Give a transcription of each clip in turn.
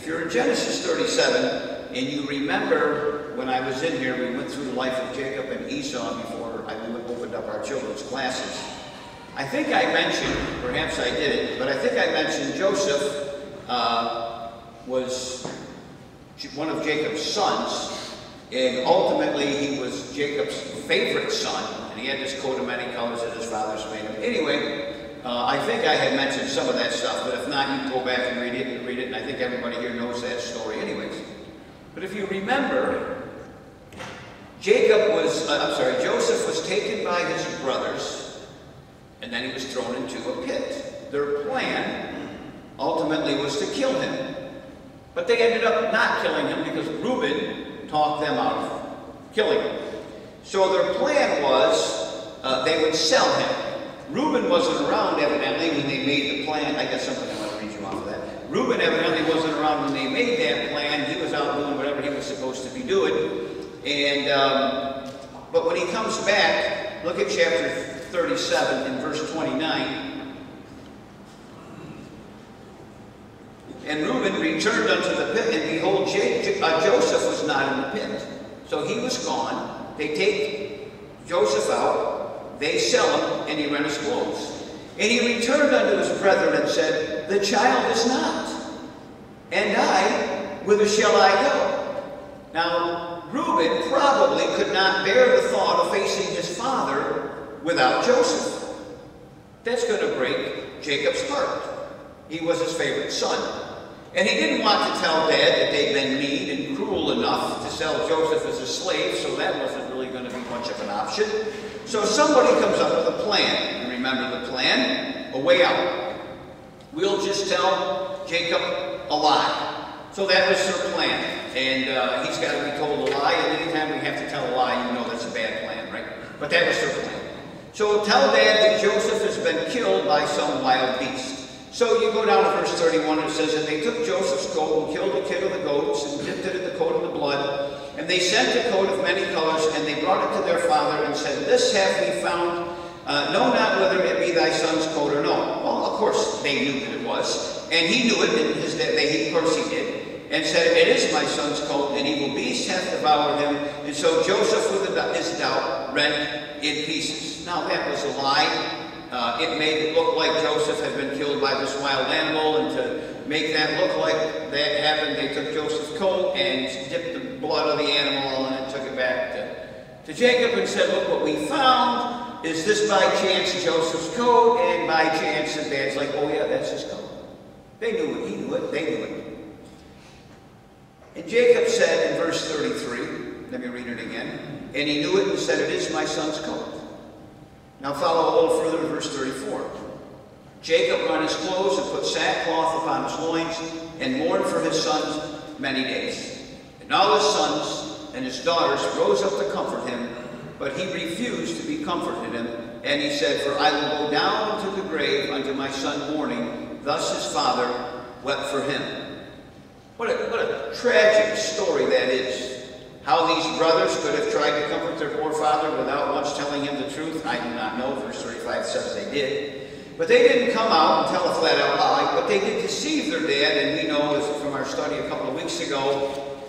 If you're in Genesis 37, and you remember when I was in here, we went through the life of Jacob and Esau before I opened up our children's classes. I think I mentioned, perhaps I didn't, but I think I mentioned Joseph uh, was one of Jacob's sons, and ultimately he was Jacob's favorite son, and he had this coat of many colors that his father's made him. Anyway, uh, I think I had mentioned some of that stuff, but if not, you can go back and read it and read it, and I think everybody here knows that story anyways. But if you remember, Jacob was, uh, I'm sorry, Joseph was taken by his brothers, and then he was thrown into a pit. Their plan ultimately was to kill him. But they ended up not killing him because Reuben talked them out of killing him. So their plan was uh, they would sell him. Reuben wasn't around evidently when they made the plan. I guess something I want to read you off of that. Reuben evidently wasn't around when they made that plan. He was out doing whatever he was supposed to be doing. And um, but when he comes back, look at chapter 37 and verse 29. And Reuben returned unto the pit, and behold, uh, Joseph was not in the pit. So he was gone. They take Joseph out, they sell him, and he rent his clothes. And he returned unto his brethren and said, The child is not. And I, whither shall I go? Now, Reuben probably could not bear the thought of facing his father without Joseph. That's going to break Jacob's heart. He was his favorite son. And he didn't want to tell Dad that they'd been mean and cruel enough to sell Joseph as a slave, so that wasn't really going to be much of an option. So somebody comes up with a plan. You remember the plan? A way out. We'll just tell Jacob a lie. So that was their plan. And uh, he's got to be told a lie, and anytime we have to tell a lie, you know that's a bad plan, right? But that was their plan. So tell Dad that Joseph has been killed by some wild beast. So you go down to verse 31 and it says, And they took Joseph's coat and killed a kid of the goats and dipped it in the coat of the blood. And they sent a coat of many colors and they brought it to their father and said, This have we found. Uh, know not whether it be thy son's coat or no. Well, of course they knew that it was. And he knew it, and his, they, of course he did. And said, It is my son's coat, and evil beast hath devoured him. And so Joseph, with his doubt, rent in pieces. Now that was a lie. Uh, it made it look like Joseph had been killed by this wild animal, and to make that look like that happened, they took Joseph's coat and dipped the blood of the animal and then took it back to, to Jacob and said, look what we found. Is this by chance Joseph's coat? And by chance his dad's like, oh yeah, that's his coat. They knew it, he knew it, they knew it. And Jacob said in verse 33, let me read it again, and he knew it and said, it is my son's coat. Now follow a little further in verse 34. Jacob rent his clothes and put sackcloth upon his loins and mourned for his sons many days. All his sons and his daughters rose up to comfort him, but he refused to be comforted him. And he said, For I will go down to the grave unto my son mourning. Thus his father wept for him. What a, what a tragic story that is. How these brothers could have tried to comfort their poor father without once telling him the truth, I do not know. Verse 35 says they did. But they didn't come out and tell a flat out lie, but they did deceive their dad, and we know from our study a couple of weeks ago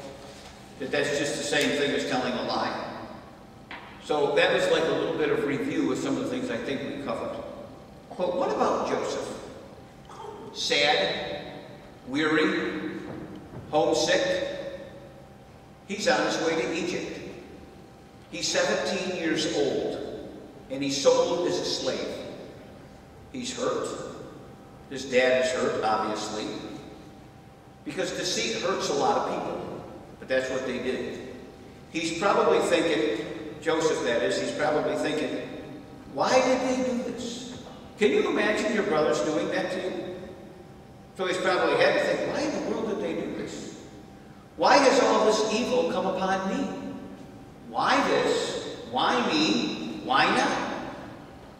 that that's just the same thing as telling a lie. So that was like a little bit of review of some of the things I think we covered. But what about Joseph? Sad, weary, homesick, He's on his way to Egypt. He's 17 years old, and he's sold as a slave. He's hurt. His dad is hurt, obviously, because deceit hurts a lot of people, that's what they did. He's probably thinking, Joseph that is, he's probably thinking, why did they do this? Can you imagine your brothers doing that to you? So he's probably had to think, why in the world did they do this? Why has all this evil come upon me? Why this? Why me? Why not?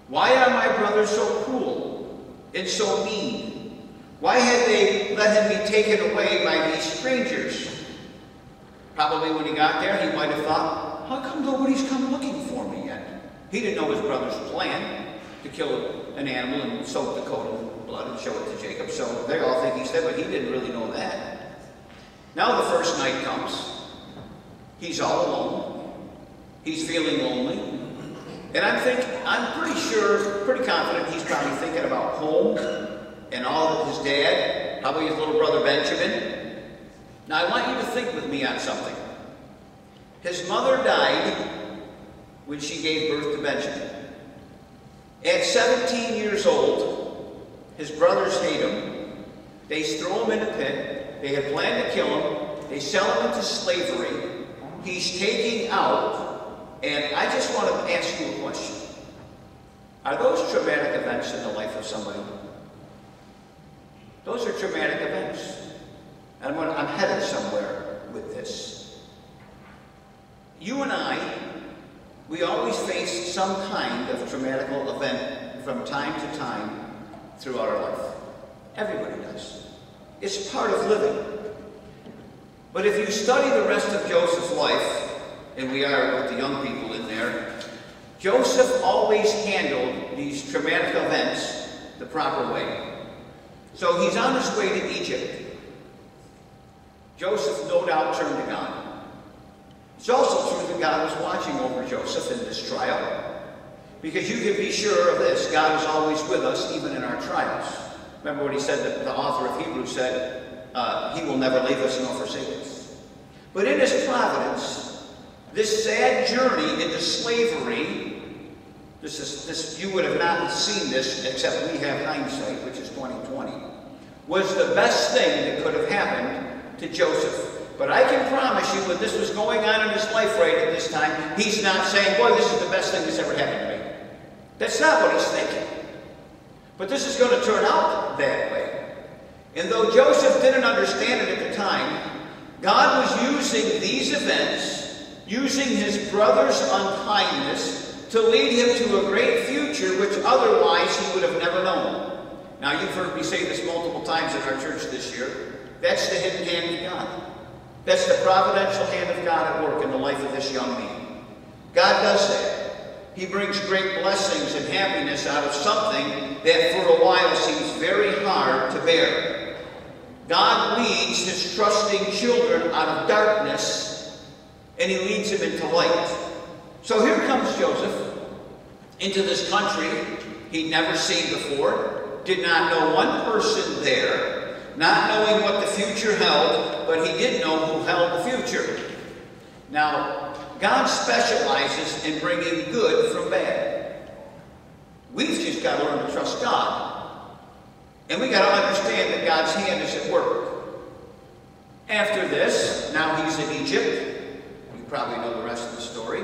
Why are my brothers so cruel and so mean? Why had they let him be taken away by these strangers? Probably when he got there, he might have thought, how come nobody's come looking for me yet? He didn't know his brother's plan to kill an animal and soak the coat in blood and show it to Jacob. So they all think he's dead, but he didn't really know that. Now the first night comes. He's all alone. He's feeling lonely. And I'm thinking, I'm pretty sure, pretty confident he's probably thinking about home and all of his dad, probably his little brother Benjamin. Now I want you to think with me on something. His mother died when she gave birth to Benjamin. At 17 years old, his brothers hate him. They throw him in a pit. They have planned to kill him. They sell him into slavery. He's taking out. And I just want to ask you a question. Are those traumatic events in the life of somebody? Those are traumatic events. And I'm, I'm headed somewhere with this. You and I, we always face some kind of traumatic event from time to time throughout our life. Everybody does. It's part of living. But if you study the rest of Joseph's life, and we are with the young people in there, Joseph always handled these traumatic events the proper way. So he's on his way to Egypt. Joseph no doubt turned to God. It's also true that God was watching over Joseph in this trial. Because you can be sure of this, God is always with us even in our trials. Remember what he said, that the author of Hebrews said, uh, he will never leave us nor forsake us. But in his providence, this sad journey into slavery, this is this you would have not seen this except we have hindsight, which is 2020, was the best thing that could have happened to Joseph. But I can promise you, when this was going on in his life right at this time, he's not saying, boy, this is the best thing that's ever happened to me. That's not what he's thinking. But this is going to turn out that way. And though Joseph didn't understand it at the time, God was using these events, using his brother's unkindness, to lead him to a great future which otherwise he would have never known. Now, you've heard me say this multiple times in our church this year. That's the hidden hand of God. That's the providential hand of God at work in the life of this young man. God does that. He brings great blessings and happiness out of something that for a while seems very hard to bear. God leads his trusting children out of darkness and he leads them into light. So here comes Joseph into this country he'd never seen before, did not know one person there, not knowing what the future held, but he did know who held the future. Now, God specializes in bringing good from bad. We've just got to learn to trust God. And we got to understand that God's hand is at work. After this, now he's in Egypt. You probably know the rest of the story.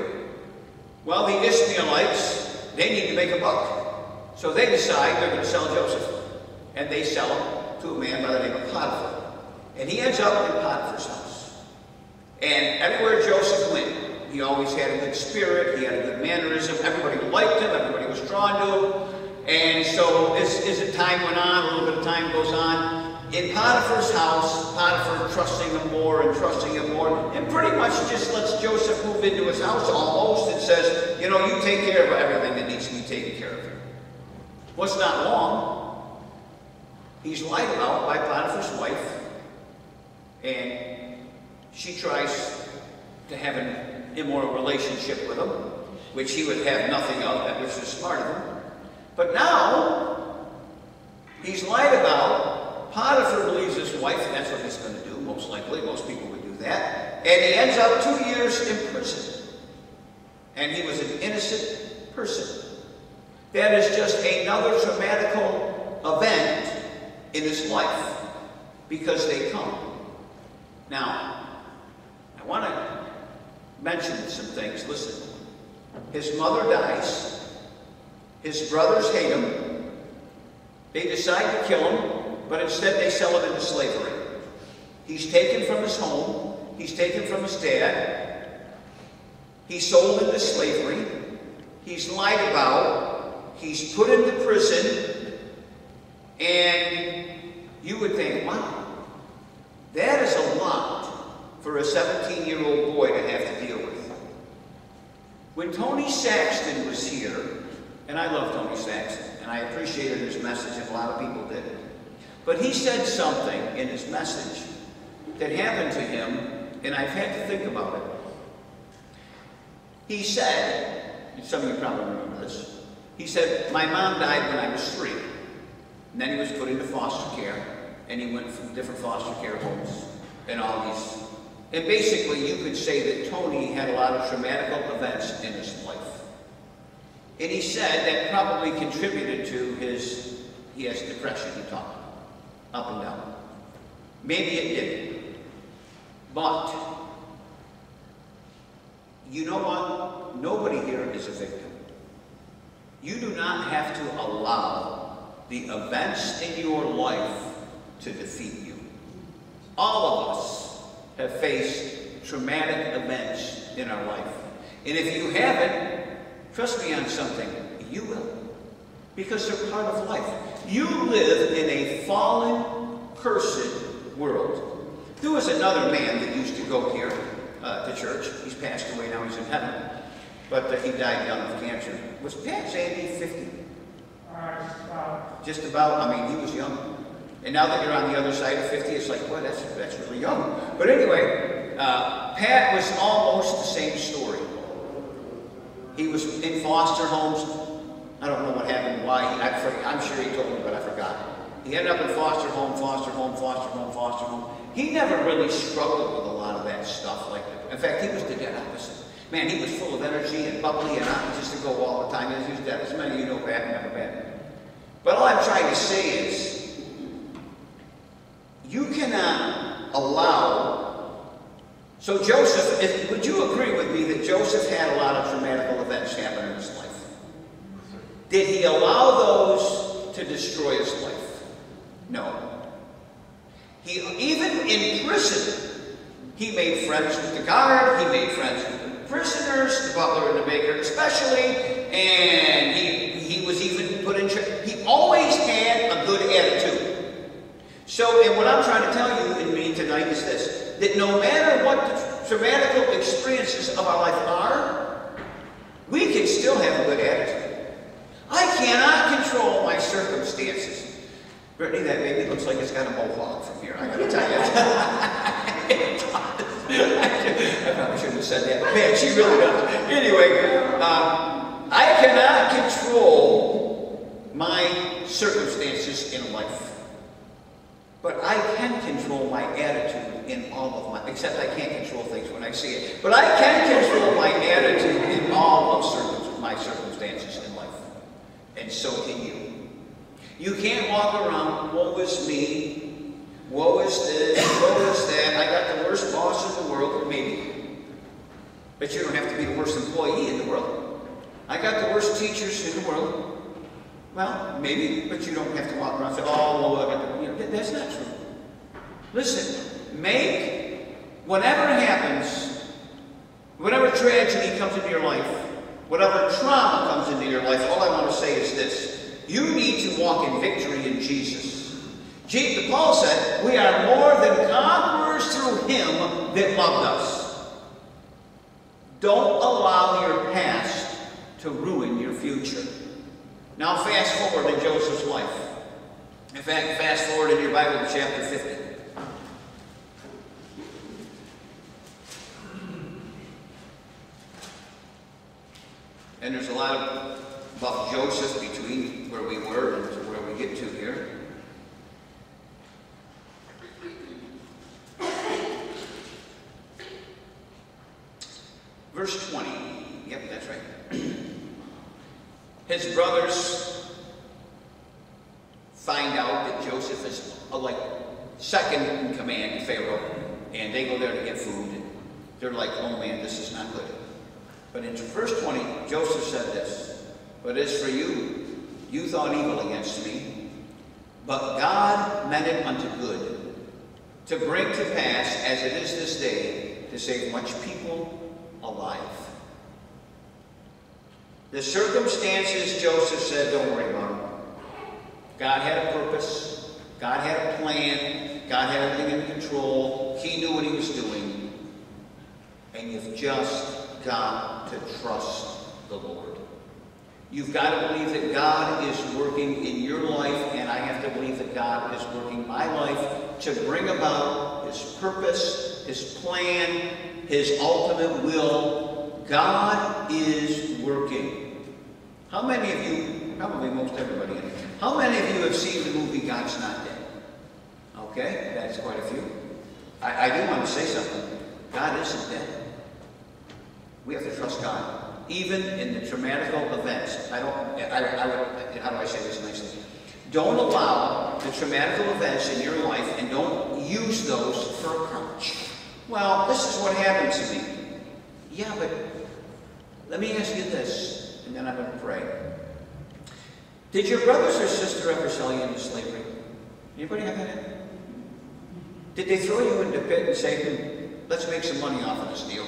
Well, the Ishmaelites, they need to make a buck. So they decide they're going to sell Joseph. And they sell him to a man by the name of Potiphar. And he ends up in Potiphar's house. And everywhere Joseph went, he always had a good spirit, he had a good mannerism, everybody liked him, everybody was drawn to him. And so as, as time went on, a little bit of time goes on, in Potiphar's house, Potiphar trusting him more and trusting him more, and pretty much just lets Joseph move into his house almost and says, you know, you take care of everything that needs to be taken care of it's not long. He's lied about by Potiphar's wife, and she tries to have an immoral relationship with him, which he would have nothing of, that which is smart of him. But now, he's lied about. Potiphar believes his wife, and that's what he's going to do, most likely. Most people would do that. And he ends up two years in prison. And he was an innocent person. That is just another traumatical event in his life because they come. Now, I want to mention some things. Listen. His mother dies. His brothers hate him. They decide to kill him, but instead they sell him into slavery. He's taken from his home. He's taken from his dad. He's sold into slavery. He's lied about. He's put into prison. And you would think, wow, that is a lot for a 17-year-old boy to have to deal with. When Tony Saxton was here, and I love Tony Saxton, and I appreciated his message, and a lot of people did. But he said something in his message that happened to him, and I've had to think about it. He said, and some of you probably remember this, he said, my mom died when I was three. And then he was put into foster care, and he went from different foster care homes and all these. And basically, you could say that Tony had a lot of traumatic events in his life. And he said that probably contributed to his, he has depression, he talked, up and down. Maybe it did. But, you know what? Nobody here is a victim. You do not have to allow the events in your life to defeat you. All of us have faced traumatic events in our life. And if you haven't, trust me on something, you will. Because they're part of life. You live in a fallen, cursed world. There was another man that used to go here uh, to church. He's passed away now, he's in heaven. But uh, he died young of cancer. Was Pat Sandy 50? Just about. I mean, he was young. And now that you're on the other side of 50, it's like, well, that's, that's really young. But anyway, uh, Pat was almost the same story. He was in foster homes. I don't know what happened, why. I, I'm sure he told me, but I forgot. He ended up in foster home, foster home, foster home, foster home. He never really struggled with a lot of that stuff. Like, in fact, he was the dead opposite. Man, he was full of energy and bubbly and just to go all the time. He was dead. As many of you know, bad, never bad. But all I'm trying to say is, you cannot allow. So Joseph, if, would you agree with me that Joseph had a lot of traumatic events happen in his life? Did he allow those to destroy his life? No. He, even in prison, he made friends with the guard, he made friends with the prisoners, the butler and the baker especially, and he, he was even put in charge. He always had a good attitude. So, and what I'm trying to tell you in me tonight is this, that no matter what the traumatical experiences of our life are, we can still have a good attitude. I cannot control my circumstances. Brittany, that baby looks like it's got a mohawk from here. I gotta tell you. I probably shouldn't have said that. Man, she really does. Anyway, uh, I cannot control my circumstances in life. But I can control my attitude in all of my, except I can't control things when I see it. But I can control my attitude in all of my circumstances in life and so can you. You can't walk around, woe is me, woe is this, woe is that, I got the worst boss in the world, maybe. But you don't have to be the worst employee in the world. I got the worst teachers in the world. Well, maybe, but you don't have to walk around and say, oh, well, I got the, you know, that's not true. Listen, make whatever happens, whatever tragedy comes into your life, Whatever trauma comes into your life, all I want to say is this. You need to walk in victory in Jesus. Jesus, Paul said, we are more than conquerors through him that loved us. Don't allow your past to ruin your future. Now fast forward in Joseph's life. In fact, fast forward in your Bible to chapter 50. And there's a lot of, about Joseph between where we were and to where we get to here. Verse 20. Yep, that's right. His brothers find out that Joseph is a, like second in command to Pharaoh, and they go there to get food. And they're like, oh man, this is not good. But in verse 20, Joseph said this, But as for you, you thought evil against me, but God meant it unto good, to bring to pass, as it is this day, to save much people alive. The circumstances, Joseph said, don't worry about them. God had a purpose. God had a plan. God had everything in control. He knew what he was doing. And you've just got to trust the Lord. You've got to believe that God is working in your life, and I have to believe that God is working my life to bring about His purpose, His plan, His ultimate will. God is working. How many of you, probably most everybody, how many of you have seen the movie God's Not Dead? Okay, that's quite a few. I, I do want to say something. God isn't dead. We have to trust God even in the traumatical events. I don't, I, I would, how do I say this nicely? Don't allow the traumatical events in your life and don't use those for a crutch. Well, this is what happened to me. Yeah, but let me ask you this, and then I'm going to pray. Did your brothers or sister ever sell you into slavery? Anybody have that? In? Did they throw you into the pit and say, hmm, let's make some money off of this deal?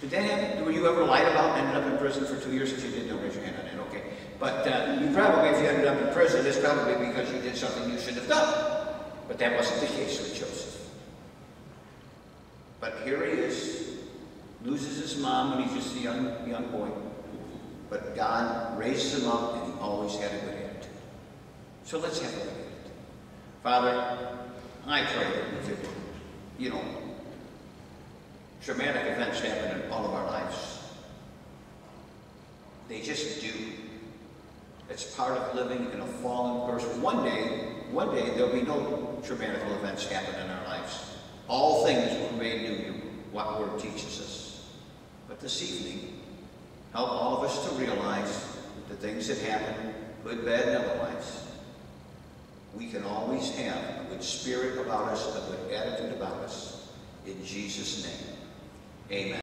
Did that happen? Were you ever lied about and ended up in prison for two years? If you did, don't raise your hand on that, okay. But uh, you probably, if you ended up in prison, it's probably because you did something you shouldn't have done. But that wasn't the case with Joseph. But here he is, loses his mom when he's just a young, young boy. But God raises him up, always had a good attitude. So let's have a good at it. Father, I pray that, you You know, traumatic events happen in all of our lives. They just do. It's part of living in a fallen person. One day, one day, there'll be no traumatic events happen in our lives. All things were made new, what word teaches us. But this evening, help all of us to realize things that happen, good, bad, and otherwise. We can always have a good spirit about us, a good attitude about us. In Jesus' name. Amen.